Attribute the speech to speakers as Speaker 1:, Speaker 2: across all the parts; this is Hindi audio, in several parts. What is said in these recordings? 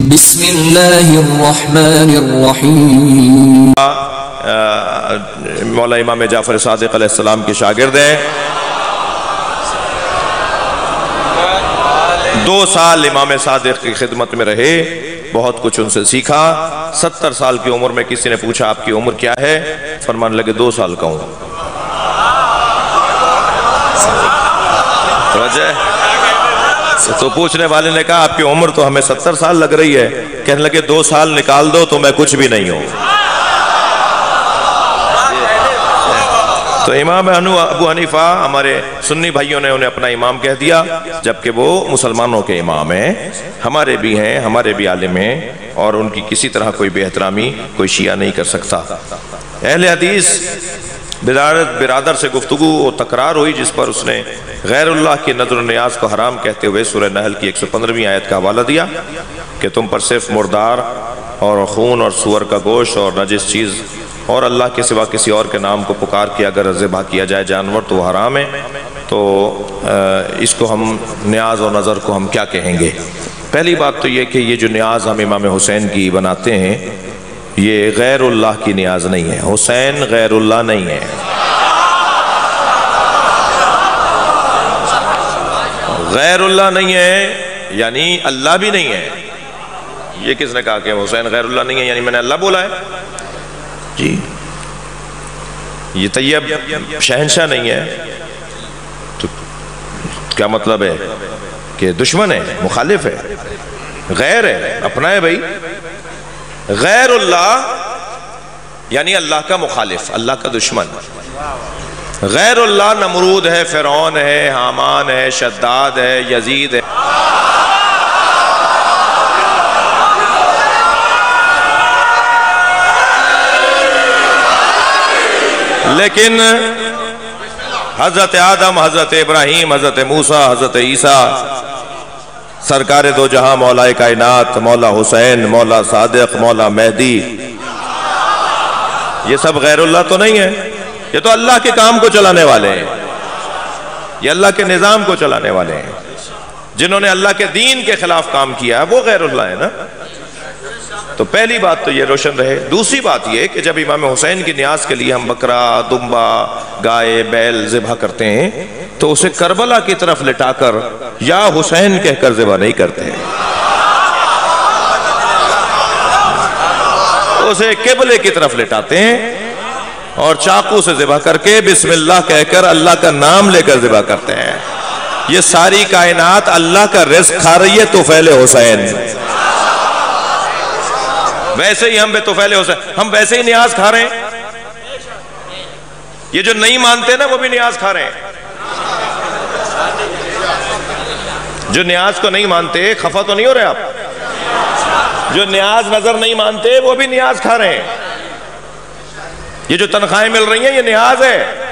Speaker 1: बिस्मिल्लाहिर्रहमानिर्रहीम।
Speaker 2: मौला इमाम जाफ़र सादिक अलैहिस्सलाम के शागिर्द हैं। दो साल इमाम सादिक की खिदमत में रहे, बहुत कुछ उनसे सीखा। सत्तर साल की उम्र में किसी ने पूछा, आपकी उम्र क्या है? फरमान लगे, दो साल का हूँ। तो पूछने वाले ने कहा, आपकी उम्र तो हमें सत्तर साल लग रही है। कहने लगे, दो साल निकाल दो तो मैं कुछ भी नहीं हूँ। तो इमाम अनु अबू हनीफा, हमारे सुन्नी भाइयों ने उन्हें अपना इमाम कह दिया, जबकि वो मुसलमानों के इमाम हैं। हमारे भी हैं, हमारे भी आलिम हैं, और उनकी किसी तरह कोई बेहतरामी, कोई शिया नहीं कर सकता। अहले हदीस बिरादत बिरादर से गुफ्तु और तकरार हुई, जिस पर उसने गैरुल्लाह की नज़र न्याज को हराम कहते हुए सूर्य नहल की एक सौ पंद्रहवीं आयत का हवाला दिया कि तुम पर सिर्फ़ मुर्दार और खून और सुअर का गोश और नजिस चीज़ और अल्लाह के सिवा किसी और के नाम को पुकार के अगर ज़बा किया जाए जानवर तो वह हराम है। तो इसको हम न्याज और नज़र को हम क्या कहेंगे? पहली बात तो ये कि ये जो न्याज हम इमाम हुसैन की बनाते हैं ये गैरुल्लाह की न्याज नहीं है, हुसैन गैरुल्लाह नहीं है। गैरुल्लाह नहीं है, यानी अल्लाह भी नहीं है। ये किसने कहा कि हुसैन गैरुल्लाह नहीं है, यानी मैंने अल्लाह बोला है? जी। ये तैयब शहनशाह नहीं है। तो क्या मतलब है कि दुश्मन है, मुखालिफ है, गैर है, अपना है भाई। गैरुल्लाह, यानी अल्लाह का मुखालिफ, अल्लाह का दुश्मन। गैरुल्लाह नमरूद है, फिरौन है, हामान है, शद्दाद है, यजीद है। लेकिन हज़रत आदम, हज़रत इब्राहिम, हज़रत मूसा, हज़रत ईसा सरकार दो जहाँ, मौला कायनात, मौला हुसैन, मौला सादिक, मौला मेहदी। ये सब गैरुल्लाह तो नहीं है। ये तो अल्लाह के काम को चलाने वाले हैं। ये अल्लाह के निज़ाम को चलाने वाले हैं। जिन्होंने अल्लाह के दीन के खिलाफ काम किया है, वो गैरुल्लाह है ना। तो पहली बात तो ये रोशन रहे। दूसरी बात ये कि जब इमाम हुसैन की न्याज के लिए हम बकरा, दुम्बा, गाय, बैल ज़िबा करते हैं तो उसे करबला की तरफ़ लिटाकर या हुसैन कहकर ज़िबा नहीं करते। उसे केबले की तरफ़ लिटाते हैं और चाकू से ज़िबा करके बिस्मिल्लाह कहकर अल्लाह का नाम लेकर ज़िबा करते हैं। ये सारी कायनात अल्लाह का रिस्क खा रही है तो फैले हुसैन। वैसे ही हम बेतुफैले हो सकते हम वैसे ही न्याज खा रहे हैं। ये जो नहीं मानते ना, वो भी न्याज खा रहे हैं। जो न्याज को नहीं मानते, खफा तो नहीं हो रहे आप? जो न्याज नज़र नहीं मानते, वो भी न्याज खा रहे हैं। ये जो तनख्वाहें मिल रही हैं, ये न्याज है।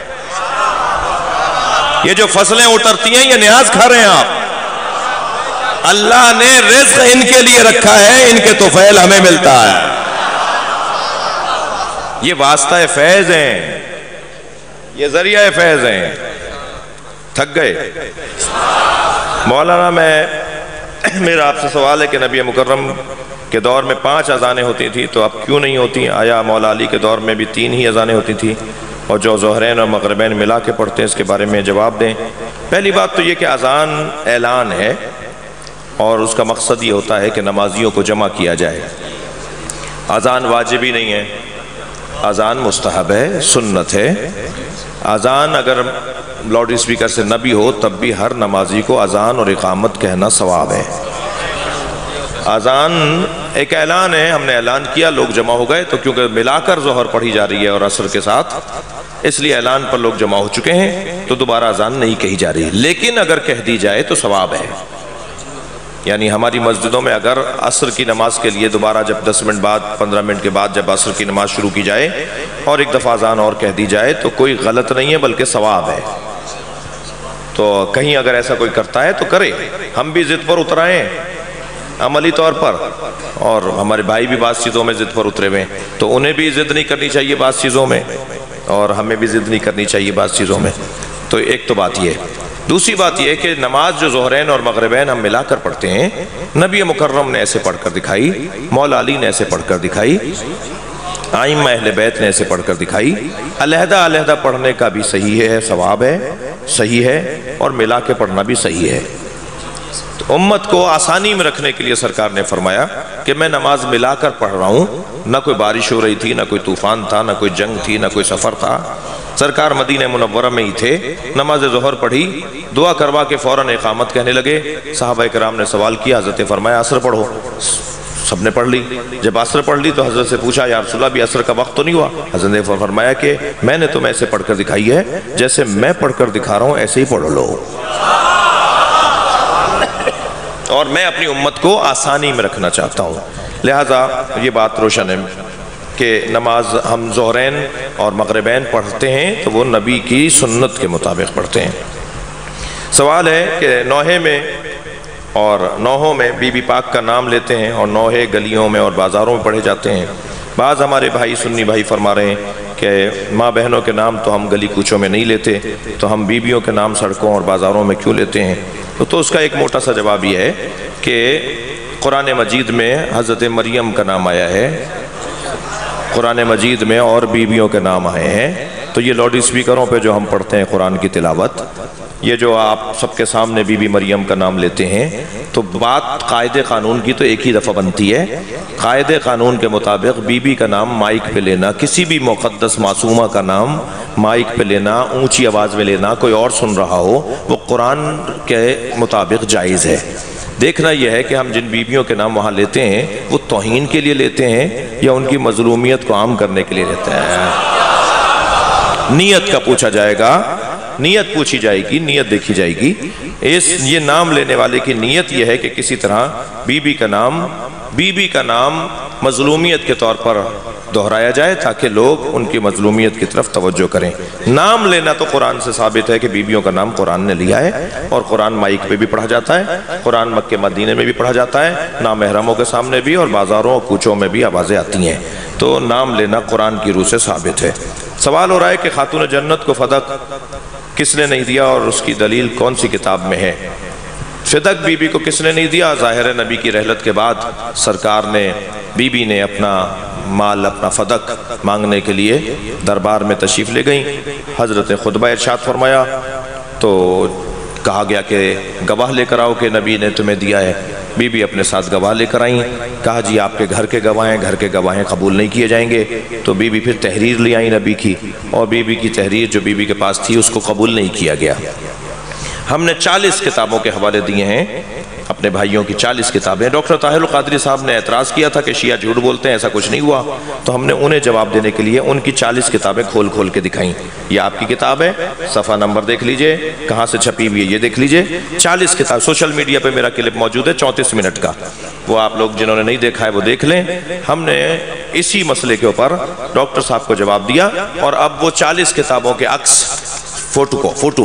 Speaker 2: ये जो फ़सलें उतरती हैं, ये न्याज खा रहे हैं आप। अल्लाह ने रिस्क इनके लिए रखा है, इनके तो फैल हमें मिलता है। ये वास्ता फैज है। ये ज़रिया फैज हैं। थक गए। मौलाना, मैं मेरा आपसे सवाल है कि नबी मुकर्रम के दौर में पाँच अजानें होती थी तो अब क्यों नहीं होती? आया मौला अली के दौर में भी तीन ही अजानें होती थी, और जो जहरैन और मगरबैन मिला के पढ़ते हैं, इसके बारे में जवाब दें। पहली बात तो ये कि अजान ऐलान है, और उसका मकसद ये होता है कि नमाजियों को जमा किया जाए। अजान वाजिबी नहीं है। अजान मुस्तहब है, सुन्नत है। अजान अगर लाउड स्पीकर से न भी हो, तब भी हर नमाजी को अजान और इकामत कहना सवाब है। अजान एक ऐलान है, हमने ऐलान किया, लोग जमा हो गए तो क्योंकि मिलाकर जहर पढ़ी जा रही है और असर के साथ, इसलिए ऐलान पर लोग जमा हो चुके हैं तो दोबारा अजान नहीं कही जा रही। लेकिन अगर कह दी जाए तो सवाब है। यानी हमारी मस्जिदों में अगर असर की नमाज़ के लिए दोबारा जब 10 मिनट बाद 15 मिनट के बाद जब असर की नमाज़ शुरू की जाए और एक दफ़ा अजान और कह दी जाए तो कोई गलत नहीं है, बल्कि सवाब है। तो कहीं अगर ऐसा कोई करता है तो करे। हम भी जिद पर उतराए, अमली तौर पर। और हमारे भाई भी बात चीज़ों में जिद पर उतरे हुए तो उन्हें भी जिद नहीं करनी चाहिए बात चीज़ों में। और हमें भी जिद नहीं करनी चाहिए बास चीज़ों में। तो एक तो बात ये दूसरी बात यह कि नमाज़ जो जहरैन और मगरबैन हम मिलाकर पढ़ते हैं, नबी मुकर्रम ने ऐसे पढ़कर दिखाई, मौला अली ने ऐसे पढ़कर दिखाई आइम अहल बैत ने ऐसे पढ़कर दिखाई। अलहदा अलहदा पढ़ने का भी सही है, सवाब है, सही है और मिला के पढ़ना भी सही है। तो उम्मत को आसानी में रखने के लिए सरकार ने फरमाया कि मैं नमाज़ मिलाकर पढ़ रहा हूँ, ना कोई बारिश हो रही थी, ना कोई तूफ़ान था, ना कोई जंग थी, ना कोई सफ़र था। सरकार मदीन मुनवरा में ही थे। नमाज़ जहर पढ़ी, दुआ करवा के फ़ौरन इकामत कहने लगे। साहब कराम ने सवाल किया, हज़रत फरमाया, असर पढ़ो। सबने पढ़ ली। जब असर पढ़ ली तो हज़रत से पूछा यार सुलह भी असर का वक्त तो नहीं हुआ? हज़रत ने फरमाया कि, मैंने तुम्हें ऐसे पढ़कर दिखाई है, जैसे मैं पढ़कर दिखा रहा हूँ, ऐसे ही पढ़ लो। और मैं अपनी उम्मत को आसानी में रखना चाहता हूँ। लिहाजा, ये बात रोशन है। कि नमाज़ हम जहरैन और मगरबैन पढ़ते हैं तो वो नबी की सुन्नत के मुताबिक पढ़ते हैं। सवाल है कि नौहे में और नौहों में बीबी पाक का नाम लेते हैं और नौहे गलियों में और बाज़ारों में पढ़े जाते हैं। बाज़ हमारे भाई सुन्नी भाई फरमा रहे हैं कि माँ बहनों के नाम तो हम गली कूचों में नहीं लेते तो हम बीबियों के नाम सड़कों और बाज़ारों में क्यों लेते हैं? तो, तो उसका एक मोटा सा जवाब यह है कि कुरान मजीद में हज़रत मरियम का नाम आया है। कुरान मजीद में और बीबियों के नाम आए हैं। तो ये लाउड स्पीकरों पे जो हम पढ़ते हैं कुरान की तिलावत, ये जो आप सबके सामने बीबी मरियम का नाम लेते हैं तो बात कायदे कानून की तो एक ही दफ़ा बनती है। कायदे कानून के मुताबिक बीबी का नाम माइक पे लेना, किसी भी मुक़दस मासूमा का नाम माइक पे लेना, ऊँची आवाज़ में लेना, कोई और सुन रहा हो, वो कुरान के मुताबिक जायज़ है। देखना यह है कि हम जिन बीबियों के नाम वहाँ लेते हैं, वो तोहन के लिए लेते हैं या उनकी मजलूमियत को आम करने के लिए लेते हैं? नीयत का पूछा जाएगा। नीयत पूछी जाएगी, नीयत देखी जाएगी। इस, ये नाम लेने वाले की नीयत यह है कि किसी तरह बीबी का नाम, बीबी का नाम मजलूमियत के तौर पर दोहराया जाए ताकि लोग उनकी मजलूमियत की तरफ़ तवज्जो करें। नाम लेना तो कुरान से साबित है कि बीबियों का नाम कुरान ने लिया है और कुरान माइक पे भी पढ़ा जाता है, कुरान मक्के मदीने में भी पढ़ा जाता है, नाम महरमों के सामने भी और बाज़ारों और कूचों में भी आवाज़ें आती हैं। तो नाम लेना कुरान की रूह से साबित है। सवाल हो रहा है कि खातून जन्नत को फदक किसने नहीं दिया और उसकी दलील कौन सी किताब में है? फिदक बीबी को किसने नहीं दिया? ज़ाहिर नबी की रहलत के बाद सरकार ने, बीबी ने अपना माल, अपना फदक मांगने के लिए दरबार में तशरीफ़ ले गई। हज़रत खुतबा इरशाद फरमाया तो कहा गया कि गवाह लेकर आओ कि नबी ने तुम्हें दिया है। बीबी अपने साथ गवाह लेकर आई। कहा, जी, आपके घर के गवाह हैं, घर के गवाहें कबूल नहीं किए जाएँगे। तो बीबी फिर तहरीर ले आई नबी की और बीबी की तहरीर जो बीबी के पास थी, उसको कबूल नहीं किया गया। हमने 40 किताबों के हवाले दिए हैं। अपने भाइयों की 40 किताबें। डॉक्टर ताहिर कादरी साहब ने एतराज़ किया था कि शिया झूठ बोलते हैं, ऐसा कुछ नहीं हुआ। तो हमने उन्हें जवाब देने के लिए उनकी 40 किताबें खोल खोल के दिखाई। ये आपकी किताब है। सफ़ा नंबर देख लीजिए। कहाँ से छपी हुई है, ये देख लीजिए। 40 किताब सोशल मीडिया पर मेरा क्लिप मौजूद है, चौंतीस मिनट का। वो आप लोग जिन्होंने नहीं देखा है, वो देख लें। हमने इसी मसले के ऊपर डॉक्टर साहब को जवाब दिया और अब वो चालीस किताबों के अक्स फ़ोटो को, फ़ोटो।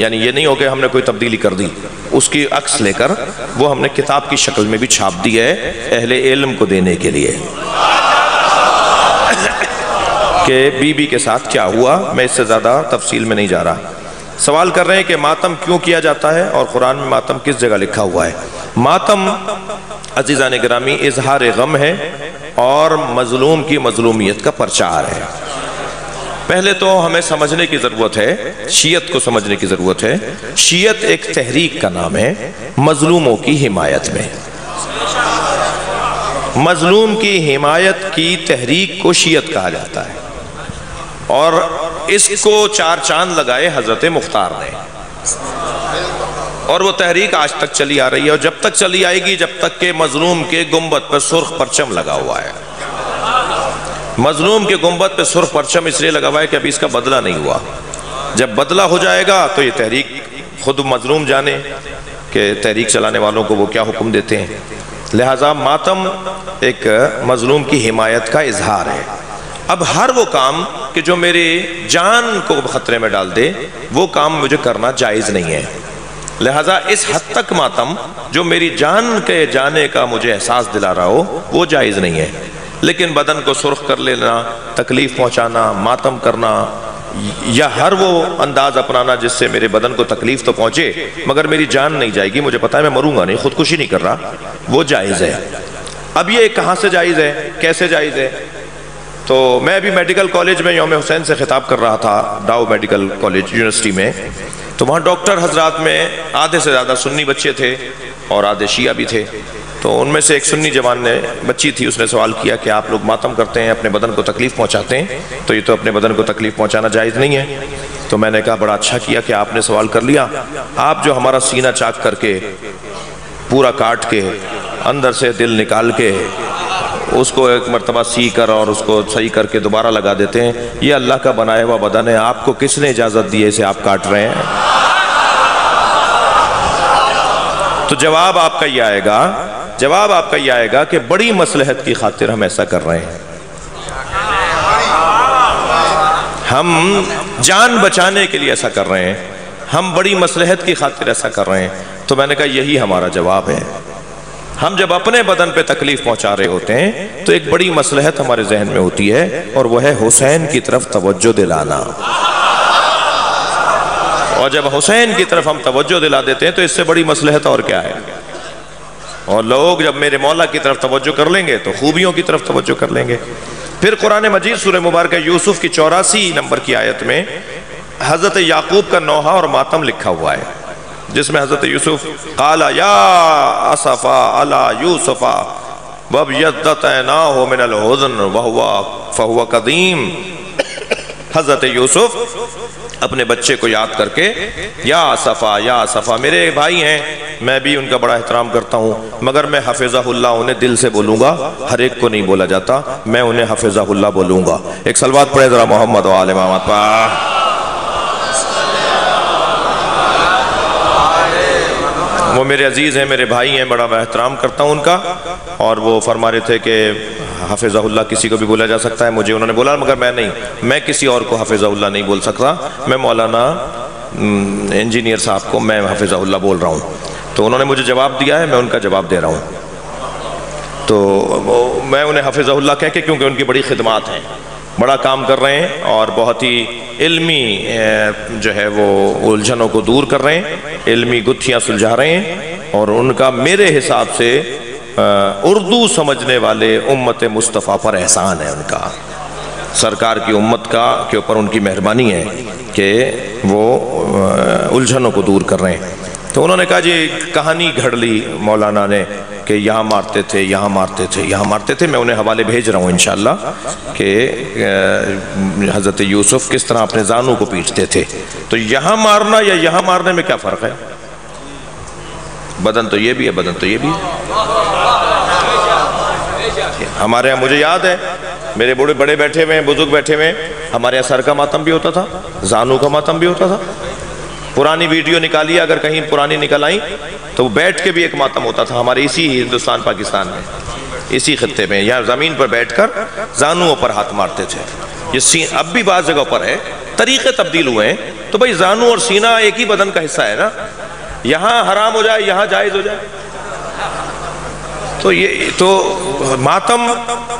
Speaker 2: यानी ये नहीं हो गया हमने कोई तब्दीली कर दी। उसकी अक्स लेकर वो हमने किताब की शक्ल में भी छाप दी है अहले इल्म को देने के लिए। कि बीबी के साथ क्या हुआ, मैं इससे ज़्यादा तफसील में नहीं जा रहा। सवाल कर रहे हैं कि मातम क्यों किया जाता है और कुरान में मातम किस जगह लिखा हुआ है? मातम अजीज़ा ने ग्रामी इजहार गम है और मजलूम की मजलूमियत का प्रचार है। पहले तो हमें समझने की ज़रूरत है, शीयत को समझने की ज़रूरत है। शीयत एक तहरीक का नाम है, मजलूमों की हिमायत में। मजलूम की हिमायत की तहरीक को शीयत कहा जाता है। और इसको चार चाँद लगाए हज़रत मुख्तार ने। और वो तहरीक आज तक चली आ रही है, और जब तक चली आएगी, जब तक के मजलूम के गुंबद पर सुर्ख परचम लगा हुआ है। मजलूम के गुंबद पे सुर्ख परचम इसलिए लगा हुआ है कि अभी इसका बदला नहीं हुआ। जब बदला हो जाएगा तो ये तहरीक खुद मजलूम जाने के तहरीक चलाने वालों को वो क्या हुक्म देते हैं। लिहाजा मातम एक मजलूम की हिमायत का इजहार है। अब हर वो काम कि जो मेरे जान को ख़तरे में डाल दे, वो काम मुझे करना जायज़ नहीं है। लिहाजा इस हद तक मातम, जो मेरी जान के जाने का मुझे एहसास दिला रहा हो, वो जायज़ नहीं है। लेकिन बदन को सुर्ख कर लेना, तकलीफ़ पहुंचाना, मातम करना, या हर वो अंदाज अपनाना जिससे मेरे बदन को तकलीफ़ तो पहुँचे, मगर मेरी जान नहीं जाएगी, मुझे पता है मैं मरूँगा नहीं, खुदकुशी नहीं कर रहा, वो जायज़ है। अब ये कहाँ से जायज़ है, कैसे जायज़ है? तो मैं अभी मेडिकल कॉलेज में योम हुसैन से खिताब कर रहा था डाउ मेडिकल कॉलेज, यूनिवर्सिटी में तो वहाँ डॉक्टर हजरात में आधे से ज़्यादा सुन्नी बच्चे थे और आधे शिया भी थे। तो उनमें से एक सुन्नी जवान ने, बच्ची थी, उसने सवाल किया कि आप लोग मातम करते हैं, अपने बदन को तकलीफ़ पहुँचाते हैं? तो ये तो अपने बदन को तकलीफ़ पहुँचाना जायज़ नहीं है। तो मैंने कहा, बड़ा अच्छा किया कि आपने सवाल कर लिया। आप जो हमारा सीना चाक करके, पूरा काट के, अंदर से दिल निकाल के, उसको एक मरतबा सी कर और उसको सही करके दोबारा लगा देते हैं, ये अल्लाह का बनाया हुआ बदन है। आपको किसने इजाज़त दी है इसे आप काट रहे हैं? तो जवाब आपका ये आएगा जवाब आपका यह आएगा कि बड़ी मसलहत की खातिर हम ऐसा कर रहे हैं। हम जान बचाने के लिए ऐसा कर रहे हैं। हम बड़ी मसलहत की खातिर ऐसा कर रहे हैं। तो मैंने कहा यही हमारा जवाब है। हम जब अपने बदन पे तकलीफ़ पहुँचा रहे होते हैं तो एक बड़ी मसलहत हमारे जहन में होती है, और वह है हुसैन की तरफ़ तवज्जो दिलाना। और जब हुसैन की तरफ़ हम तवज्जो दिला देते हैं तो इससे बड़ी मसलहत और क्या है? और लोग जब मेरे मौला की तरफ़ तवज्जो कर लेंगे तो खूबियों की तरफ़ तवज्जो कर लेंगे। फिर कुरान मजीद सुर मुबारक यूसुफ की चौरासी नंबर की आयत में हज़रत याकूब का नोहा और मातम लिखा हुआ है, जिसमें हज़रत यूसुफ काला, या असफ़ा अला यूसुफा, वब ना हो मिनल होजन वहुआ फहुआ कदीम हज़रत यूसुफ अपने बच्चे को याद करके, या सफ़ा या सफ़ा, मेरे भाई हैं, मैं भी उनका बड़ा एहतराम करता हूँ, मगर मैं हफिज़ाहुल्ला उन्हें दिल से बोलूँगा, हर एक को नहीं बोला जाता, मैं उन्हें हफिज़ाहुल्ला बोलूँगा। एक सलवात पढ़े ज़रा मोहम्मद वाल मोहम्मद वो मेरे अज़ीज़ हैं, मेरे भाई हैं, बड़ा मैं एहतराम करता हूँ उनका, और वो फरमा रहे थे कि हाफिज़ाउल्ला किसी को भी बोला जा सकता है, मुझे उन्होंने बोला, मगर मैं नहीं। मैं किसी और को हाफिज़ाउल्ला नहीं बोल सकता। मैं मौलाना इंजीनियर साहब को मैं हाफिज़ाउल्ला बोल रहा हूँ। तो उन्होंने मुझे जवाब दिया है, मैं उनका जवाब दे रहा हूँ। तो मैं उन्हें हाफिज़ाउल्ला कह के, क्योंकि उनकी बड़ी खिदमत हैं। बड़ा काम कर रहे हैं और बहुत ही इल्मी जो है वो उलझनों को दूर कर रहे हैं। इल्मी गुत्थियाँ सुलझा रहे हैं और उनका मेरे हिसाब से उर्दू समझने वाले उम्मत मुस्तफ़ा पर एहसान है उनका। सरकार की उम्मत का, के ऊपर उनकी मेहरबानी है कि वो उलझनों को दूर कर रहे हैं। तो उन्होंने कहा जी कहानी घड़ ली मौलाना ने कि यहाँ मारते थे, यहाँ मारते थे, यहाँ मारते थे। मैं उन्हें हवाले भेज रहा हूँ इन कि हज़रत यूसुफ किस तरह अपने जानू को पीटते थे। तो यहाँ मारना या यहाँ मारने में क्या फ़र्क है? बदन तो ये भी है, बदन तो ये भी है। हमारे यहाँ मुझे याद है, मेरे बूढ़े बड़े बैठे हुए हैं, बुज़ुर्ग बैठे हुए हैं, हमारे यहाँ सर का मातम भी होता था, जानू का मातम भी होता था। पुरानी वीडियो निकाली, अगर कहीं पुरानी निकल आई तो बैठ के भी एक मातम होता था, हमारे इसी हिंदुस्तान, पाकिस्तान में, इसी खत्ते में, यहाँ ज़मीन पर बैठ बैठकर जानुओं पर हाथ मारते थे। ये सी, अब भी बाज़ जगह पर है, तरीके तब्दील हुए हैं तो भाई जानू और सीना एक ही बदन का हिस्सा है ना? यहाँ हराम हो जाए, यहाँ जायज़ हो जाए। तो ये तो मातम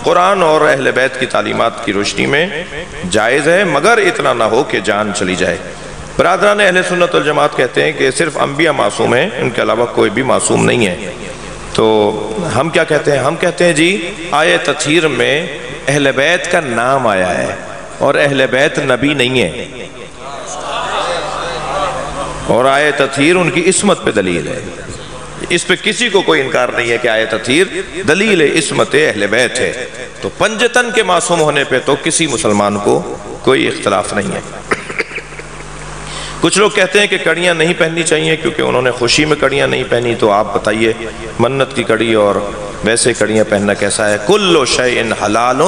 Speaker 2: कुरान और अहल बैत की तालीमत की रोशनी में जायज़ है, मगर इतना ना हो कि जान चली जाए। बरदरान अहल सुन्नत जमात कहते हैं कि सिर्फ़ अम्बिया मासूम हैं उनके अलावा कोई भी मासूम नहीं है। तो हम क्या कहते हैं? हम कहते हैं जी आय तथीर में अहल बैत का नाम आया है, और अहल बैत नबी नहीं है। और आय तथीर उनकी इसमत पे दलील है। इस पे किसी को कोई इनकार नहीं है कि आय तथीर दलील इसमत अहल बैत है। तो पंजतन के मासूम होने पे तो किसी मुसलमान को कोई इख्तलाफ नहीं है। कुछ लोग कहते हैं कि कड़ियाँ नहीं पहननी चाहिए, क्योंकि उन्होंने खुशी में कड़ियाँ नहीं पहनी तो आप बताइए, मन्नत की कड़ी और वैसे कड़ियाँ पहनना कैसा है? कुल्लो शय इन हलाल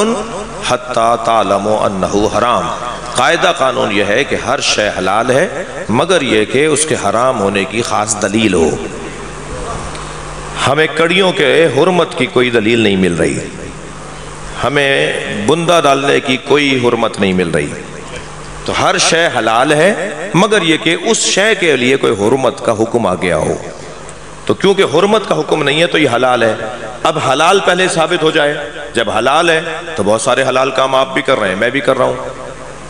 Speaker 2: हत्ता तालमो अन्नहु हराम। कायदा कानून यह है कि हर शय हलाल है, मगर यह कि उसके हराम होने की ख़ास दलील हो। हमें कड़ियों के हरमत की कोई दलील नहीं मिल रही। हमें बुंदा डालने की कोई हरमत नहीं मिल रही। तो हर शय हलाल है, मगर यह कि उस शय के लिए कोई हरमत का हुक्म आ गया हो। तो क्योंकि हरमत का हुक्म नहीं है तो ये हलाल है। अब हलाल पहले साबित हो जाए। जब हलाल है तो बहुत सारे हलाल काम आप भी कर रहे हैं, मैं भी कर रहा हूँ।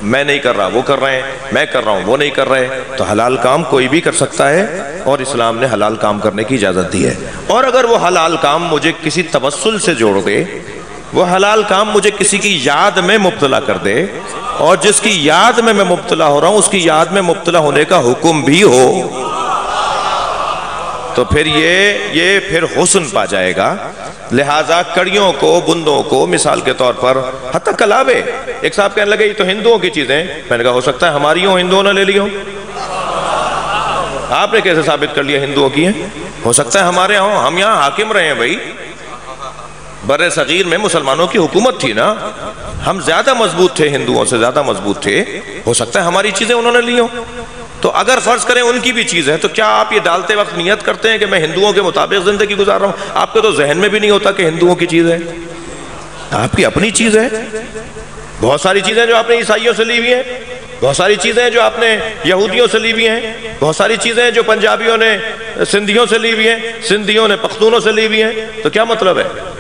Speaker 2: मैं नहीं कर रहा, वो कर रहे हैं, मैं कर रहा हूँ, वो नहीं कर रहे हैं। तो हलाल काम कोई भी कर सकता है, और इस्लाम ने हलाल काम करने की इजाज़त दी है। और अगर वो हलाल काम मुझे किसी तवसल से जोड़ दे वो हलाल काम मुझे किसी की याद में मुबतला कर दे और जिसकी याद में मैं मुबतला हो रहा हूँ, उसकी याद में मुबतला होने का हुक्म भी हो तो फिर ये ये फिर हुसन पा जाएगा। लिहाजा कड़ियों को, बुंदों को मिसाल के तौर पर हत कलावे एक साहब कहने लगे, ये तो हिंदुओं की चीज़ें मैंने कहा, हो सकता है हमारी हो हिंदुओं ने ले ली हो। आपने कैसे साबित कर लिया, हिंदुओं की है? हो सकता है हमारे यहाँ, हम यहाँ हाकिम रहे हैं भाई। बर सगीर में मुसलमानों की हुकूमत थी ना। हम ज़्यादा मज़बूत थे, हिंदुओं से ज़्यादा मज़बूत थे। हो सकता है हमारी चीज़ें उन्होंने ली हो। तो अगर फ़र्ज़ करें उनकी भी चीज़ है तो क्या आप ये डालते वक्त नियत करते हैं कि मैं हिंदुओं के मुताबिक ज़िंदगी गुजार रहा हूँ? आपके तो जहन में भी नहीं होता कि हिंदुओं की चीज़ है। आपकी अपनी चीज़ है। बहुत सारी चीज़ें जो आपने ईसाइयों से ली हुई है, बहुत सारी चीज़ें जो आपने यहूदियों से ली हुई हैं, बहुत सारी चीज़ें जो पंजाबियों ने, सिंधियों से ली हुई हैं, सिंधियों ने पख्तूनों से ली हुई हैं तो क्या मतलब है?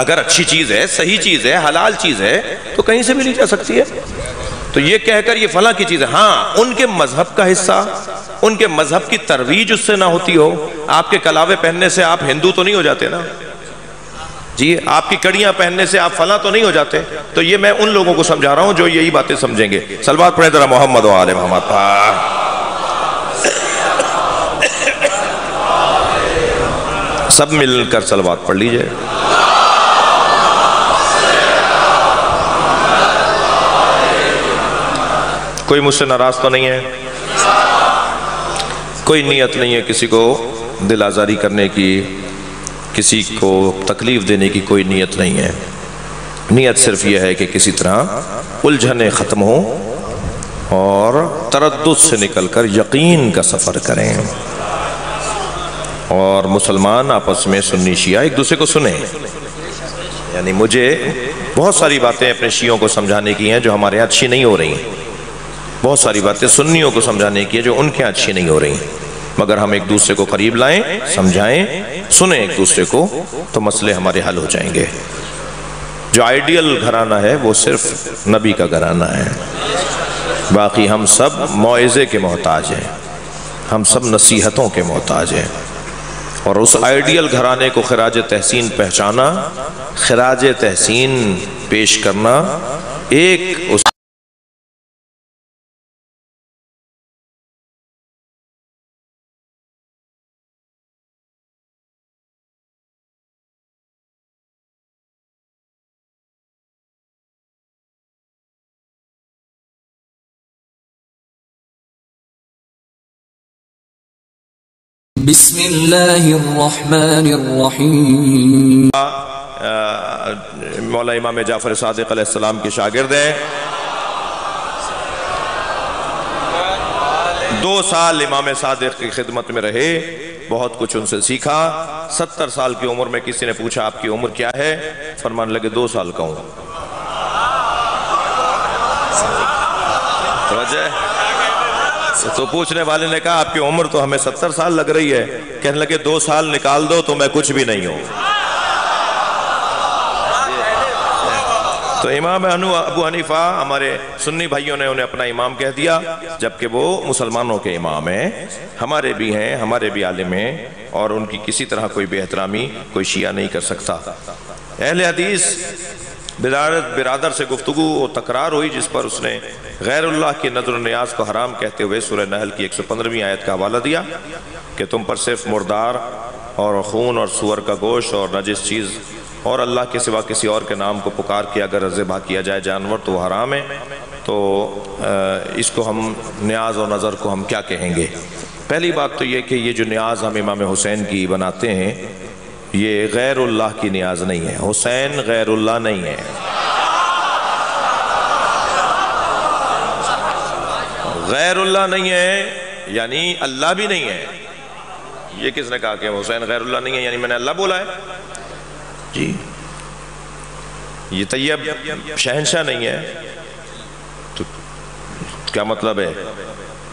Speaker 2: अगर अच्छी चीज़ है, सही चीज़ है, हलाल चीज़ है तो कहीं से भी ली जा सकती है। तो ये कहकर ये फला की चीज़ है। हाँ उनके मज़हब का हिस्सा, उनके मज़हब की तरवीज उससे ना होती हो। आपके कलावे पहनने से आप हिंदू तो नहीं हो जाते ना? जी, आपकी कड़ियाँ पहनने से आप फला तो नहीं हो जाते। तो ये मैं उन लोगों को समझा रहा हूँ जो यही बातें समझेंगे। सलवात पढ़े जरा मोहम्मद वाले मोहम्मद सब मिलकर सलवात पढ़ लीजिए। कोई मुझसे नाराज़ तो नहीं है? कोई नीयत नहीं है किसी को दिल आज़ारी करने की, किसी को तकलीफ़ देने की कोई नीयत नहीं है। नीयत सिर्फ़ यह है कि किसी तरह उलझने ख़त्म हो और तरद से निकलकर यकीन का सफ़र करें। और मुसलमान आपस में सुन्नी शिया एक दूसरे को सुने। यानी मुझे बहुत सारी बातें अपने शियों को समझाने की हैं जो हमारे यहाँ अच्छी नहीं हो रही बहुत सारी बातें सुन्नियों को समझाने की है जो उनके अच्छी नहीं हो रही। मगर हम एक दूसरे को करीब लाएँ, समझाएँ, सुने एक दूसरे को तो मसले हमारे हल हो जाएँगे। जो आइडियल घराना है, वो सिर्फ़ नबी का घराना है। बाकी हम सब मुआज़े के मोहताज हैं। हम सब नसीहतों के मोहताज हैं। और उस आइडियल घराने को खराज तहसीन पहचाना खराज तहसीन पेश करना, एक उस मौला इमाम जाफ़र सदक के शागिर्द हैं। दो साल इमाम सादिक की खिदमत में रहे, बहुत कुछ उनसे सीखा। सत्तर साल की उम्र में किसी ने पूछा, आपकी उम्र क्या है? फरमान लगे, दो साल का हूँ। तो पूछने वाले ने कहा, आपकी उम्र तो हमें सत्तर साल लग रही है। कहने लगे, दो साल निकाल दो तो मैं कुछ भी नहीं हूँ। तो इमाम अबू हनीफा, हमारे सुन्नी भाइयों ने उन्हें अपना इमाम कह दिया, जबकि वो मुसलमानों के इमाम हैं। हमारे भी हैं, हमारे भी आलिम हैं, और उनकी किसी तरह कोई बेहतरामी, कोई शिया नहीं कर सकता। अहल हदीस बिरादर बिरादर से गुफ्तु और तकरार हुई जिस पर उसने गैरुल्लाह की नज़र न्याज को हराम कहते हुए सूर्य नहल की एक सौ पंद्रहवीं आयत का हवाला दिया कि तुम पर सिर्फ़ मुर्दार और खून और सुअर का गोश्त और नजिस चीज़ और अल्लाह के सिवा किसी और के नाम को पुकार के अगर ज़बा किया जाए जानवर तो वह हराम है। तो इसको हम न्याज और नज़र को हम क्या कहेंगे? पहली बात तो ये कि ये जो न्याज हम इमाम हुसैन की बनाते हैं ये गैरुल्लाह की न्याज नहीं है। हुसैन गैरुल्लाह नहीं है। गैर गैरुल्लाह नहीं है, यानी अल्लाह भी नहीं है। ये किसने कहा कि हुसैन गैरुल्लाह नहीं है, यानी मैंने अल्लाह बोला है? जी। ये तैयब शहनशाह नहीं है। तो क्या मतलब है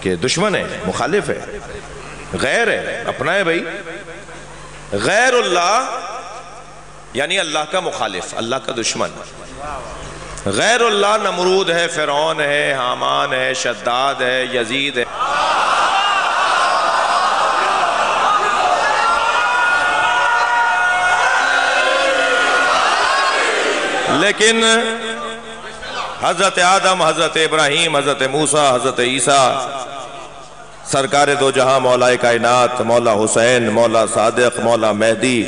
Speaker 2: कि दुश्मन है, मुखालिफ है? गैर है, अपना है भाई। गैरुल्लाह, यानी अल्लाह का मुखालिफ, अल्लाह का दुश्मन। गैरुल्ला नमरूद है, फ़िरौन है, हामान है, शद्दाद है, यजीद है। लेकिन हज़रत आदम, हज़रत इब्राहिम, हज़रत मूसा, हज़रत ईसा सरकार दो जहाँ, मौला कायनात, मौला हुसैन, मौला सादिक, मौला मेहदी।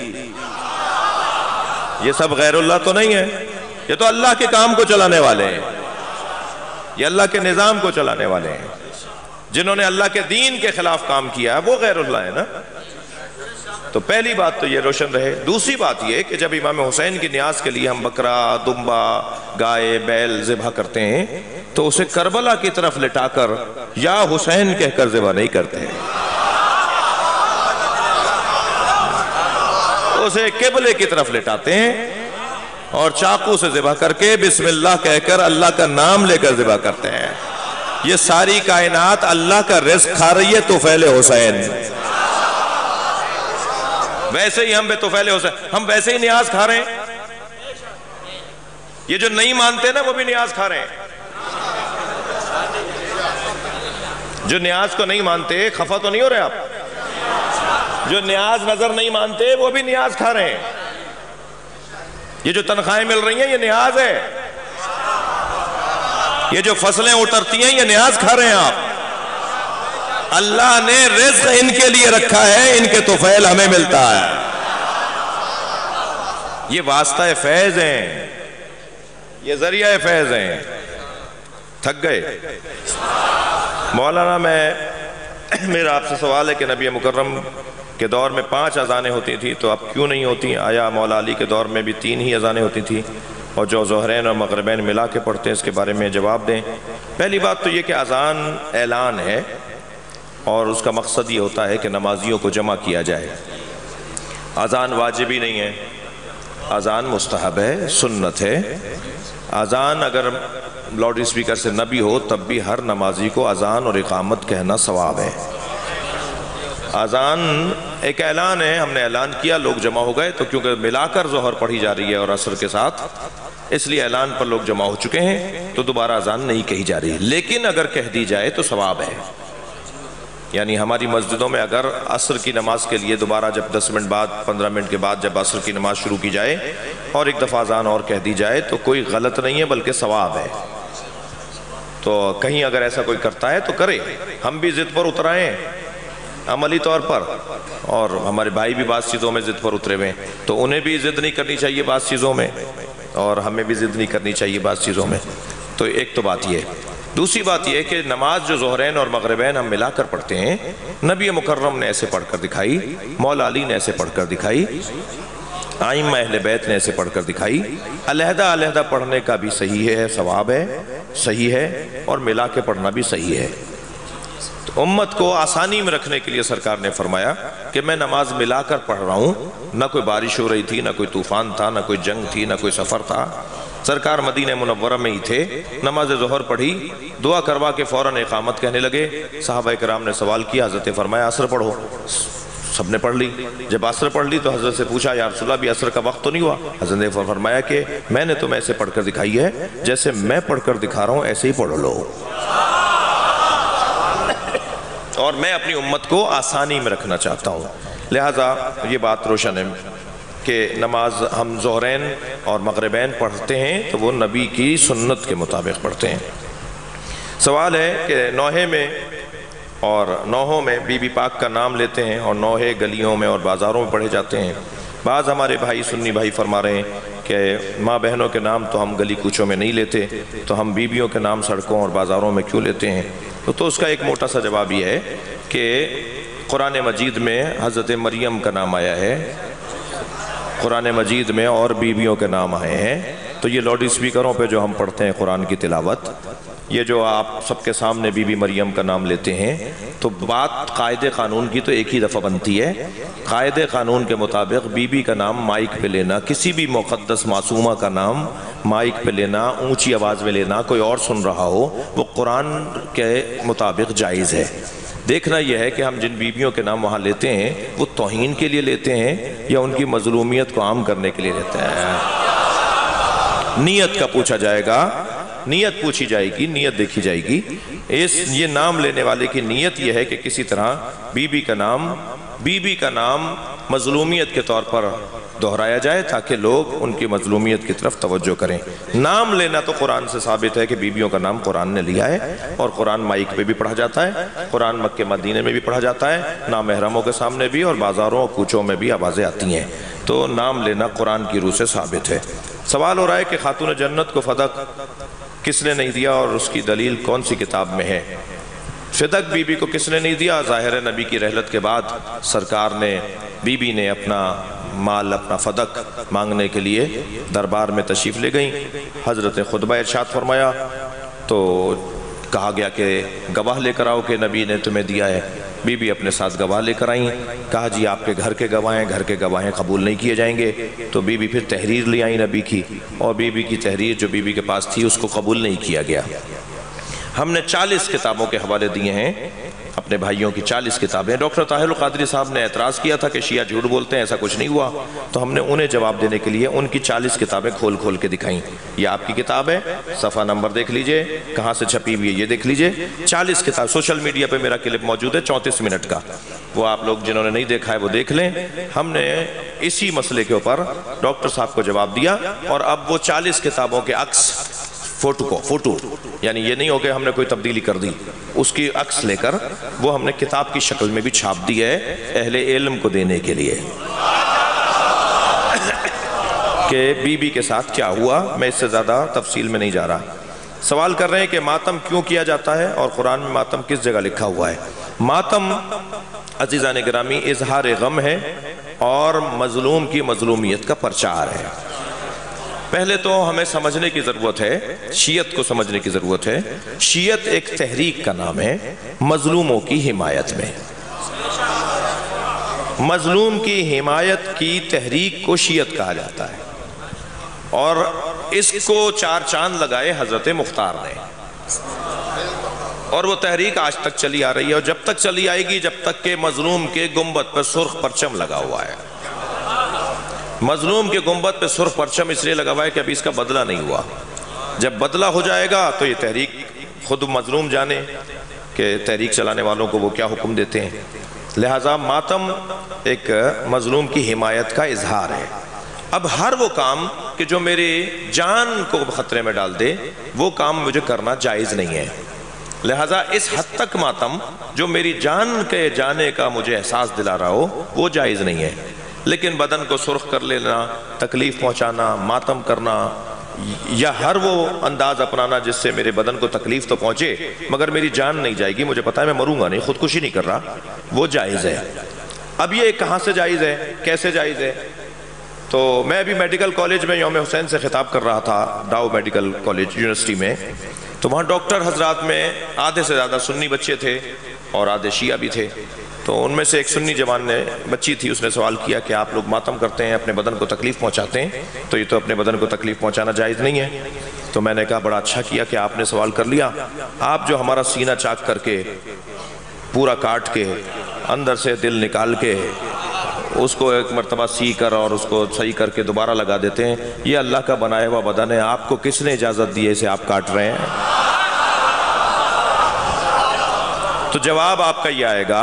Speaker 2: ये सब गैरुल्ला तो नहीं है। ये तो अल्लाह के काम को चलाने वाले हैं। ये अल्लाह के निज़ाम को चलाने वाले हैं। जिन्होंने अल्लाह के दीन के खिलाफ काम किया है, वो गैरुल्ला है ना? तो पहली बात तो ये रोशन रहे। दूसरी बात ये कि जब इमाम हुसैन की न्याज के लिए हम बकरा, दुम्बा, गाय, बैल ज़िबा करते हैं तो उसे करबला की तरफ़ लिटाकर या हुसैन कहकर ज़िबा नहीं करते। उसे किबले की तरफ़ लिटाते हैं और चाकू से ज़िबा करके बिस्मिल्लाह कहकर अल्लाह का नाम लेकर ज़िबा करते हैं। ये सारी कायनात अल्लाह का रिस्क खा रही है तो फैले हुसैन। वैसे ही हम बेतुफैले हो सकते हम वैसे ही न्याज खा रहे हैं। ये जो नहीं मानते ना, वो भी न्याज खा रहे हैं। जो न्याज को नहीं मानते, खफा तो नहीं हो रहे आप? जो न्याज नज़र नहीं मानते, वो भी न्याज खा रहे हैं। ये जो तनख्वाहें मिल रही हैं, ये न्याज है। ये जो फ़सलें उतरती हैं, ये न्याज खा रहे हैं आप। अल्लाह ने रिज्क इनके लिए रखा है, इनके तो फैल हमें मिलता है। ये वास्ता फैज हैं। ये ज़रिया फैज हैं। थक गए। मौलाना, मैं, मेरा आपसे सवाल है कि नबी मुकर्रम के दौर में पाँच अजानें होती थी तो अब क्यों नहीं होती? आया मौला अली के दौर में भी तीन ही अजानें होती थी, और जो जहरैन और मगरबैन मिला के पढ़ते हैं, इसके बारे में जवाब दें। पहली बात तो ये कि अजान ऐलान है, और उसका मकसद ये होता है कि नमाजियों को जमा किया जाए। अजान वाजिबी नहीं है। अजान मुस्तहब है, सुन्नत है। अजान अगर लाउड स्पीकर से न भी हो, तब भी हर नमाजी को अजान और इकामत कहना सवाब है। अजान एक ऐलान है, हमने ऐलान किया, लोग जमा हो गए तो क्योंकि मिलाकर जहर पढ़ी जा रही है और असर के साथ, इसलिए ऐलान पर लोग जमा हो चुके हैं तो दोबारा अजान नहीं कही जा रही। लेकिन अगर कह दी जाए तो सवाब है। यानी हमारी मस्जिदों में अगर असर की नमाज़ के लिए दोबारा जब 10 मिनट बाद 15 मिनट के बाद जब असर की नमाज़ शुरू की जाए, और एक दफ़ा अजान और कह दी जाए तो कोई गलत नहीं है, बल्कि सवाब है। तो कहीं अगर ऐसा कोई करता है तो करे। हम भी ज़िद पर उतराए, अमली तौर पर। और हमारे भाई भी बास चीज़ों में ज़िद पर उतरे हुए तो उन्हें भी ज़िद नहीं करनी चाहिए बात चीज़ों में। और हमें भी ज़िद नहीं करनी चाहिए बात चीज़ों में। तो एक तो बात यह दूसरी बात यह कि नमाज़ जो जहरैन और मगरबैन हम मिलाकर पढ़ते हैं, नबी मुकर्रम ने ऐसे पढ़कर दिखाई, मौला अली ने ऐसे पढ़कर दिखाई। आइम अहल बैत ने ऐसे पढ़कर दिखाई। अलहदा अलहदा पढ़ने का भी सही है, सवाब है, सही है, और मिला के पढ़ना भी सही है। तो उम्मत को आसानी में रखने के लिए सरकार ने फरमाया कि मैं नमाज़ मिलाकर पढ़ रहा हूँ, ना कोई बारिश हो रही थी, ना कोई तूफ़ान था, ना कोई जंग थी, ना कोई सफ़र था। सरकार मदीन मुनवर में ही थे, नमाज़ जहर पढ़ी, दुआ करवा के फ़ौरन इकामत कहने लगे। साहब कराम ने सवाल किया, हज़रत फरमाया, असर पढ़ो। सबने पढ़ ली। जब असर पढ़ ली तो हज़रत से पूछा यार सुला भी असर का वक्त तो नहीं हुआ? हज़रत ने फरमाया कि, मैंने तुम ऐसे पढ़कर दिखाई है, जैसे मैं पढ़कर दिखा रहा हूँ, ऐसे ही पढ़ लो। और मैं अपनी उम्मत को आसानी में रखना चाहता हूँ। लिहाजा ये बात रोशन है कि नमाज़ हम जहरैन और मगरबैन पढ़ते हैं तो वो नबी की सुन्नत के मुताबिक पढ़ते हैं। सवाल है कि नौहे में और नौहों में बीबी पाक का नाम लेते हैं और नौहे गलियों में और बाज़ारों में पढ़े जाते हैं। बाज़ हमारे भाई सुन्नी भाई फरमा रहे हैं कि माँ बहनों के नाम तो हम गली कूचों में नहीं लेते तो हम बीबियों के नाम सड़कों और बाज़ारों में क्यों लेते हैं? तो, तो उसका एक मोटा सा जवाब यह है कि कुरान मजीद में हज़रत मरियम का नाम आया है। कुरान मजीद में और बीबियों के नाम आए हैं। तो ये लाउड स्पीकरों पर जो हम पढ़ते हैं कुरान की तिलावत ये जो आप सबके सामने बीबी मरियम का नाम लेते हैं तो बात कायदे कानून की तो एक ही दफ़ा बनती है। कायदे कानून के मुताबिक बीबी का नाम माइक पे लेना, किसी भी मुक़दस मासूमा का नाम माइक पे लेना, ऊँची आवाज़ में लेना, कोई और सुन रहा हो, वो कुरान के मुताबिक जायज़ है। देखना यह है कि हम जिन बीबियों के नाम वहाँ लेते हैं, वो तोहन के लिए लेते हैं या उनकी मजलूमियत को आम करने के लिए लेते हैं? नीयत का पूछा जाएगा नीयत पूछी जाएगी, नीयत देखी जाएगी। इस, ये नाम लेने वाले की नीयत यह है कि किसी तरह बीबी का नाम, बीबी का नाम मजलूमियत के तौर पर दोहराया जाए ताकि लोग उनकी मजलूमियत की तरफ़ तवज्जो करें। नाम लेना तो कुरान से साबित है कि बीबियों का नाम कुरान ने लिया है और कुरान माइक पे भी पढ़ा जाता है, कुरान मक्के मदीने में भी पढ़ा जाता है नाम महरमों के सामने भी और बाज़ारों और कूचों में भी आवाज़ें आती हैं। तो नाम लेना कुरान की रूह से साबित है। सवाल हो रहा है कि खातून जन्नत को फदक किसने नहीं दिया और उसकी दलील कौन सी किताब में है? फिदक बीबी को किसने नहीं दिया? ज़ाहिर नबी की रहलत के बाद सरकार ने, बीबी ने अपना माल, अपना फदक मांगने के लिए दरबार में तशरीफ़ ले गई। हज़रत खुतबा इरशाद फरमाया तो कहा गया कि गवाह लेकर आओ कि नबी ने तुम्हें दिया है। बीबी अपने साथ गवाह लेकर आई। कहा, जी, आपके घर के गवाहें घर के गवाहें कबूल नहीं किए जाएँगे। तो बीबी फिर तहरीर ले आई नबी की और बीबी की तहरीर जो बीबी के पास थी, उसको कबूल नहीं किया गया। हमने 40 किताबों के हवाले दिए हैं। अपने भाइयों की 40 किताबें। डॉक्टर ताहिर कादरी साहब ने एतराज़ किया था कि शिया झूठ बोलते हैं, ऐसा कुछ नहीं हुआ। तो हमने उन्हें जवाब देने के लिए उनकी 40 किताबें खोल खोल के दिखाई। ये आपकी किताब है, सफ़ा नंबर देख लीजिए, कहाँ से छपी हुई है ये देख लीजिए। 40 किताब, सोशल मीडिया पर मेरा क्लिप मौजूद है, चौंतीस मिनट का। वो आप लोग जिन्होंने नहीं देखा है, वो देख लें। हमने इसी मसले के ऊपर डॉक्टर साहब को जवाब दिया और अब वो चालीस किताबों के अक्स फ़ोटो को, फ़ोटो। यानी ये नहीं हो गया हमने कोई तब्दीली कर दी। उसकी अक्स लेकर वो हमने किताब की शक्ल में भी छाप दी है अहले इल्म को देने के लिए। कि बीबी के साथ क्या हुआ, मैं इससे ज़्यादा तफसील में नहीं जा रहा। सवाल कर रहे हैं कि मातम क्यों किया जाता है और कुरान में मातम किस जगह लिखा हुआ है। मातम अजीज़ा ने ग्रामी इजहार गम है और मजलूम की मजलूमियत का प्रचार है। पहले तो हमें समझने की ज़रूरत है, शीयत को समझने की ज़रूरत है। शीयत एक तहरीक का नाम है, मजलूमों की हिमायत में। मजलूम की हिमायत की तहरीक को शीयत कहा जाता है। और इसको चार चाँद लगाए हज़रत मुख्तार ने। और वो तहरीक आज तक चली आ रही है, और जब तक चली आएगी, जब तक के मजलूम के गुंबद पर सुर्ख परचम लगा हुआ है। मजलूम के गुंबद पे सुर्ख परचम इसलिए लगा हुआ है कि अभी इसका बदला नहीं हुआ। जब बदला हो जाएगा तो ये तहरीक खुद मजलूम जाने कि तहरीक चलाने वालों को वो क्या हुक्म देते हैं। लिहाजा मातम एक मजलूम की हिमायत का इजहार है। अब हर वो काम कि जो मेरे जान को ख़तरे में डाल दे, वो काम मुझे करना जायज़ नहीं है। लिहाजा इस हद तक मातम, जो मेरी जान के जाने का मुझे एहसास दिला रहा हो, वो जायज़ नहीं है। लेकिन बदन को सुर्ख कर लेना, तकलीफ़ पहुंचाना, मातम करना, या हर वो अंदाज अपनाना जिससे मेरे बदन को तकलीफ़ तो पहुँचे, मगर मेरी जान नहीं जाएगी। मुझे पता है मैं मरूँगा नहीं, खुदकुशी नहीं कर रहा। वो जायज़ है। अब ये कहाँ से जायज़ है? कैसे जायज़ है? तो मैं अभी मेडिकल कॉलेज में योम हुसैन से खिताब कर रहा था डाउ मेडिकल कॉलेज, यूनिवर्सिटी में। तो वहाँ डॉक्टर हजरात में आधे से ज़्यादा सुन्नी बच्चे थे और आधे शिया भी थे। तो उनमें से एक सुन्नी जवान ने, बच्ची थी, उसने सवाल किया कि आप लोग मातम करते हैं, अपने बदन को तकलीफ़ पहुंचाते हैं तो ये तो अपने बदन को तकलीफ़ पहुंचाना जायज़ नहीं है। तो मैंने कहा, बड़ा अच्छा किया कि आपने सवाल कर लिया। आप जो हमारा सीना चाक करके, पूरा काट के, अंदर से दिल निकाल के, उसको एक मरतबा सी कर और उसको सही करके दोबारा लगा देते हैं, ये अल्लाह का बनाया हुआ बदन है। आपको किसने इजाज़त दी है इसे आप काट रहे हैं? तो जवाब आपका ये आएगा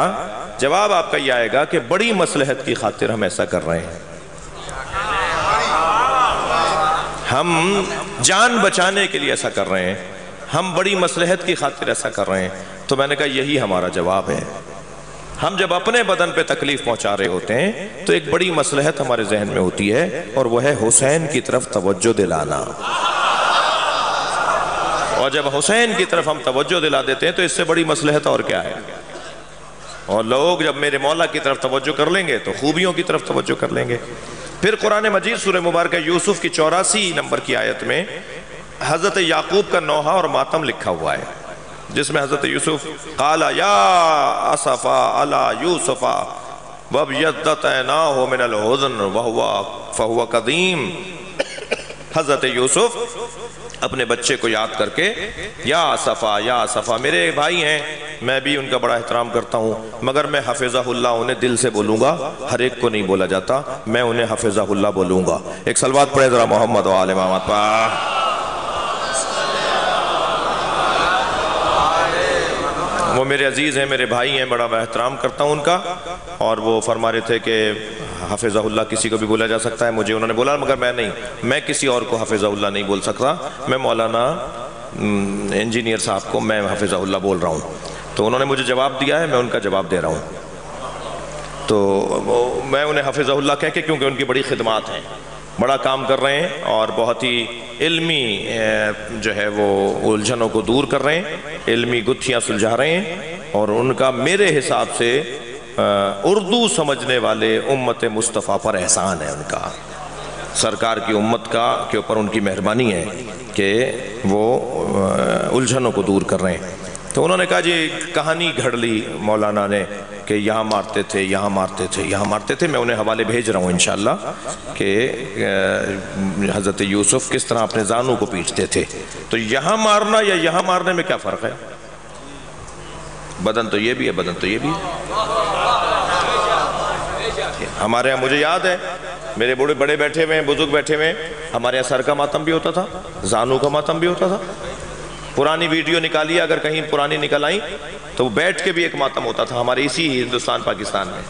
Speaker 2: जवाब आपका यह आएगा कि बड़ी मसलहत की खातिर हम ऐसा कर रहे हैं। हम जान बचाने के लिए ऐसा कर रहे हैं। हम बड़ी मसलहत की खातिर ऐसा कर रहे हैं। तो मैंने कहा, यही हमारा जवाब है। हम जब अपने बदन पे तकलीफ़ पहुँचा रहे होते हैं तो एक बड़ी मसलहत हमारे जहन में होती है, और वह है हुसैन की तरफ़ तवज्जो दिलाना। और जब हुसैन की तरफ़ हम तवज्जो दिला देते हैं तो इससे बड़ी मसलहत और क्या है? और लोग जब मेरे मौला की तरफ़ तवज्जो कर लेंगे तो खूबियों की तरफ़ तवज्जो कर लेंगे। फिर कुरान मजीद सूर्य मुबारक यूसुफ की चौरासी नंबर की आयत में हज़रत याकूब का नौहा और मातम लिखा हुआ है, जिसमें हज़रत यूसुफ काला, या असफ़ा अला यूसुफा वब ना हो मिनल होजन वहुआ फहुआ कदीम। हज़रत यूसुफ अपने बच्चे को याद करके, या सफ़ा या सफ़ा, मेरे भाई हैं, मैं भी उनका बड़ा एहतराम करता हूँ, मगर मैं हफिज़ाहुल्ला उन्हें दिल से बोलूँगा, हर एक को नहीं बोला जाता, मैं उन्हें हफिज़ाहुल्ला बोलूँगा। एक सलवात पढ़े ज़रा मोहम्मद वाल मोहम्मद वो मेरे अज़ीज़ हैं, मेरे भाई हैं, बड़ा मैं एहतराम करता हूँ उनका। और वो फरमा रहे थे कि हाफिज़ाउल्ला किसी को भी बोला जा सकता है, मुझे उन्होंने बोला, मगर मैं नहीं, मैं किसी और को हाफिज़ाउल्ला नहीं बोल सकता। मैं मौलाना इंजीनियर साहब को मैं हाफिज़ाउल्ला बोल रहा हूँ। तो उन्होंने मुझे जवाब दिया है, मैं उनका जवाब दे रहा हूँ। तो मैं उन्हें हाफिज़ाउल्ला कह के, क्योंकि उनकी बड़ी खिदमत हैं। बड़ा काम कर रहे हैं और बहुत ही इल्मी जो है वो उलझनों को दूर कर रहे हैं, इल्मी गुत्थियाँ सुलझा रहे हैं और उनका मेरे हिसाब से उर्दू समझने वाले उम्मत मुस्तफ़ा पर एहसान है उनका। सरकार की उम्मत का, के ऊपर उनकी मेहरबानी है कि वो उलझनों को दूर कर रहे हैं। तो उन्होंने कहा जी, कहानी घड़ ली मौलाना ने कि यहाँ मारते थे, यहाँ मारते थे, यहाँ मारते थे। मैं उन्हें हवाले भेज रहा हूँ इन कि हज़रत यूसुफ किस तरह अपने जानू को पीटते थे। तो यहाँ मारना या यहाँ मारने में क्या फ़र्क है? बदन तो ये भी है, बदन तो ये भी है। हमारे यहाँ मुझे याद है, मेरे बूढ़े बड़े बैठे हुए हैं, बुज़ुर्ग बैठे हुए हैं। हमारे यहाँ सर का मातम भी होता था, जानू का मातम भी होता था। पुरानी वीडियो निकाली, अगर कहीं पुरानी निकल आई तो बैठ के भी एक मातम होता था हमारे इसी हिंदुस्तान, पाकिस्तान में,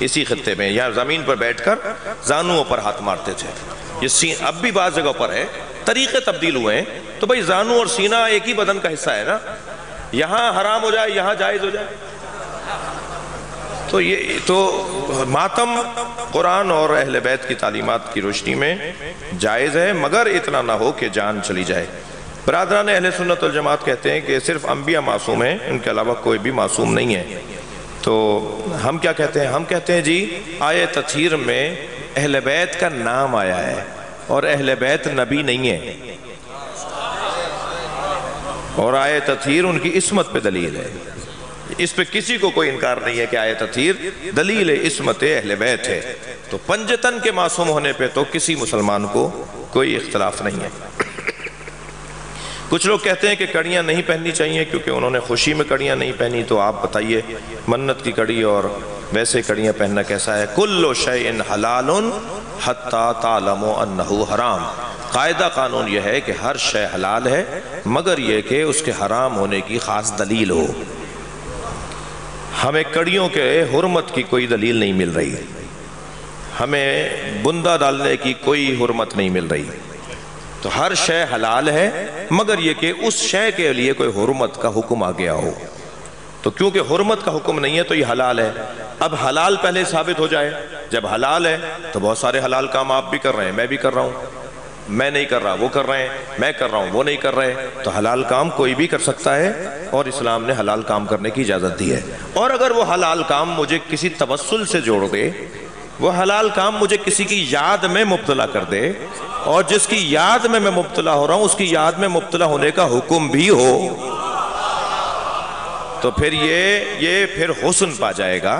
Speaker 2: इसी खत्ते में, या ज़मीन पर बैठ बैठकर जानुओं पर हाथ मारते थे। ये सीन अब भी बाज़ जगह पर है, तरीके तब्दील हुए हैं तो भाई जानू और सीना एक ही बदन का हिस्सा है ना? यहाँ हराम हो जाए, यहाँ जायज़ हो जाए। तो ये तो मातम कुरान और अहल बैत की तालीमत की रोशनी में जायज़ है, मगर इतना ना हो कि जान चली जाए। बरदरान अहल सुन्नत जमात कहते हैं कि सिर्फ़ अम्बिया मासूम हैं उनके अलावा कोई भी मासूम नहीं है। तो हम क्या कहते हैं? हम कहते हैं, जी आय तथीर में अहल बैत का नाम आया है और अहल बैत नबी नहीं है। और आय तथीर उनकी इसमत पे दलील है। इस पे किसी को कोई इनकार नहीं है कि आय तथीर दलील इसमत अहल बैत है। तो पंजतन के मासूम होने पे तो किसी मुसलमान को कोई इख्तलाफ नहीं है। कुछ लोग कहते हैं कि कड़ियाँ नहीं पहननी चाहिए, क्योंकि उन्होंने खुशी में कड़ियाँ नहीं पहनी तो आप बताइए, मन्नत की कड़ी और वैसे कड़ियाँ पहनना कैसा है? कुल्लो इन हलाल हत्ता तालमो अन्नहु हराम। कायदा कानून यह है कि हर शय हलाल है, मगर यह कि उसके हराम होने की ख़ास दलील हो। हमें कड़ियों के हरमत की कोई दलील नहीं मिल रही। हमें बुंदा डालने की कोई हरमत नहीं मिल रही। तो हर शय हलाल है, मगर यह कि उस शय के लिए कोई हरमत का हुक्म आ गया हो। तो क्योंकि हरमत का हुक्म नहीं है तो ये हलाल है। अब हलाल पहले साबित हो जाए। जब हलाल है तो बहुत सारे हलाल काम आप भी कर रहे हैं, मैं भी कर रहा हूँ। मैं नहीं कर रहा, वो कर रहे हैं, मैं कर रहा हूँ, वो नहीं कर रहे तो हलाल काम कोई भी कर सकता है, और इस्लाम ने हलाल काम करने की इजाज़त दी है। और अगर वो हलाल काम मुझे किसी तवसल से जोड़ दे वो हलाल काम मुझे किसी की याद में मुबतला कर दे और जिसकी याद में मैं मुबतला हो रहा हूँ, उसकी याद में मुबतला होने का हुक्म भी हो तो फिर ये ये फिर हुसन पा जाएगा।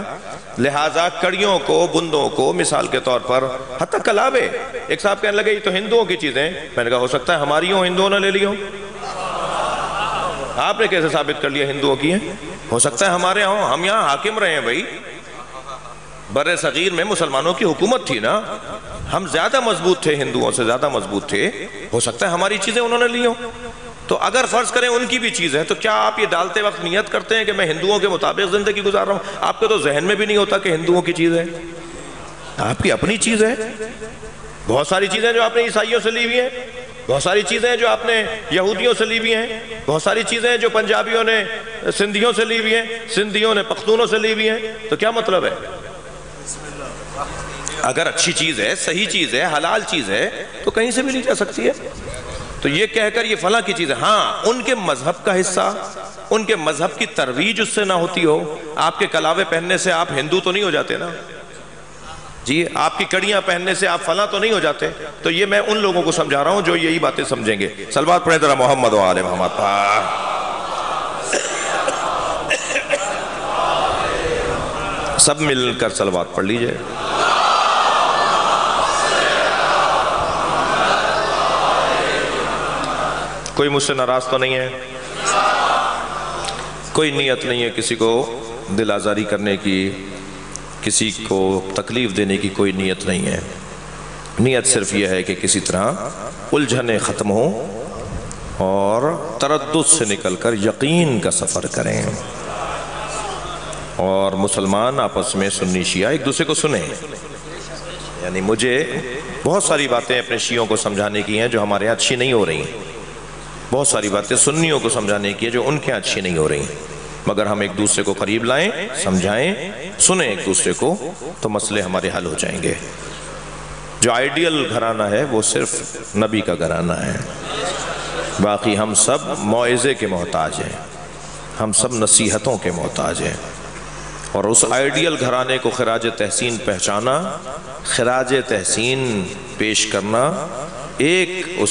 Speaker 2: लिहाजा कड़ियों को, बुंदों को मिसाल के तौर पर हत कलावे। एक साहब कहने लगे, ये तो हिंदुओं की चीज़ें मैंने कहा, हो सकता है हमारी हो हिंदुओं ने ले ली हो। आपने कैसे साबित कर लिया हिंदुओं की है? हो सकता है हमारे यहाँ हम यहाँ हाकिम रहे हैं भाई। बर सग़ीर में मुसलमानों की हुकूमत थी ना, हम ज़्यादा मज़बूत थे, हिंदुओं से ज़्यादा मज़बूत थे। हो सकता है हमारी चीज़ें उन्होंने ली हो। तो अगर फ़र्ज़ करें उनकी भी चीज़ है तो क्या आप ये डालते वक्त नियत करते हैं कि मैं हिंदुओं के मुताबिक ज़िंदगी गुजार रहा हूँ? आपके तो जहन में भी नहीं होता कि हिंदुओं की चीज़ है। आपकी अपनी चीज़ है। बहुत सारी चीज़ें जो आपने ईसाइयों से ली हुई हैं, बहुत सारी चीज़ें जो आपने यहूदियों से ली हुई हैं, बहुत सारी चीज़ें जो पंजाबियों ने, सिंधियों से ली हुई हैं, सिंधियों ने पख्तूनों से ली हुई हैं तो क्या मतलब है? अगर अच्छी चीज़ है, सही चीज़ है, हलाल चीज़ है तो कहीं से भी ली जा सकती है। तो ये कहकर ये फला की चीज़ है। हाँ उनके मज़हब का हिस्सा, उनके मज़हब की तरवीज उससे ना होती हो। आपके कलावे पहनने से आप हिंदू तो नहीं हो जाते ना? जी, आपकी कड़ियाँ पहनने से आप फला तो नहीं हो जाते। तो ये मैं उन लोगों को समझा रहा हूँ जो यही बातें समझेंगे। सलवात पढ़े जरा मोहम्मद वाले मोहम्मद सब मिलकर सलवात पढ़ लीजिए। कोई मुझसे नाराज़ तो नहीं है? कोई नीयत नहीं है किसी को दिल आज़ारी करने की, किसी को तकलीफ़ देने की कोई नीयत नहीं है। नीयत सिर्फ़ यह है कि किसी तरह उलझने ख़त्म हो और तरद से निकल कर यकीन का सफ़र करें। और मुसलमान आपस में सुन्नी शिया एक दूसरे को सुने। यानी मुझे बहुत सारी बातें अपने शियों को समझाने की हैं जो हमारे यहाँ अच्छी नहीं हो रही। बहुत सारी बातें सुन्नियों को समझाने की है जो उनके यहाँ अच्छी नहीं हो रही। मगर हम एक दूसरे को करीब लाएँ, समझाएँ, सुने एक दूसरे को तो मसले हमारे हल हो जाएँगे। जो आइडियल घराना है, वो सिर्फ़ नबी का घराना है। बाकी हम सब मुआज़े के मोहताज हैं। हम सब नसीहतों के मोहताज हैं। और उस आइडियल घराने को खराज तहसीन पहचाना, खराज तहसीन पेश करना, एक उस